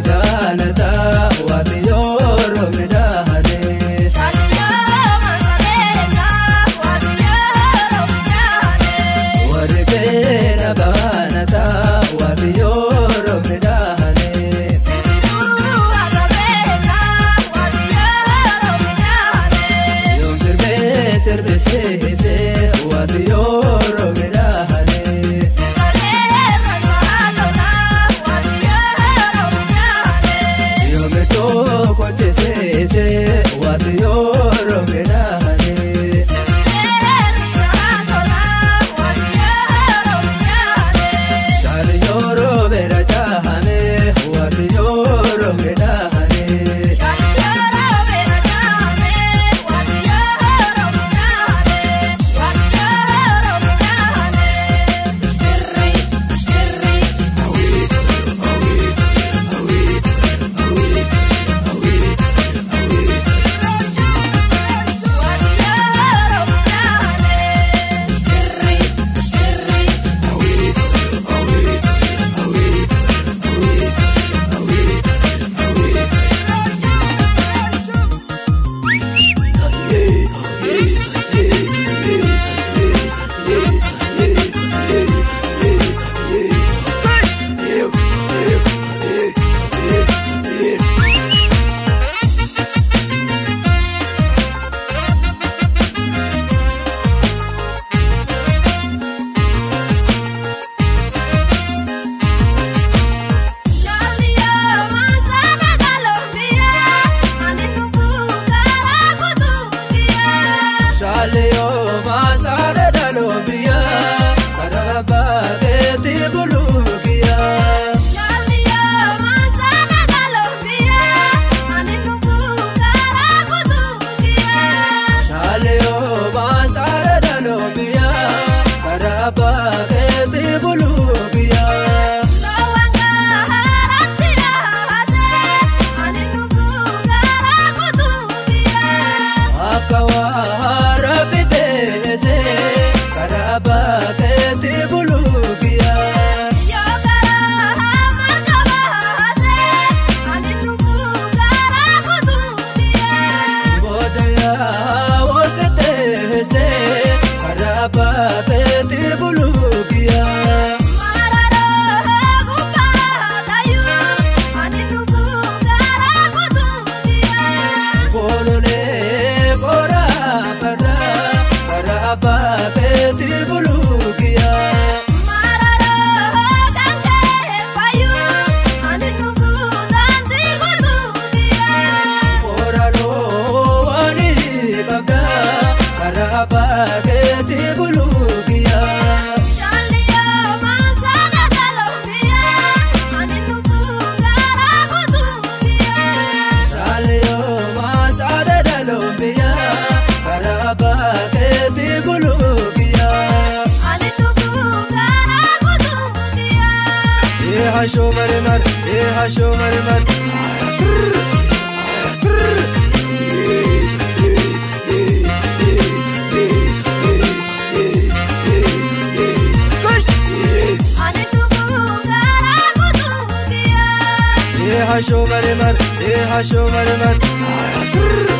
جالتا واتيور مدهدي وربينا بانتا واتيور مدهدي يوم تربي سربي سيسي واتيور kochesese watiyo sale. شومر مر ايه شومر مر شومر مر ايه شومر مر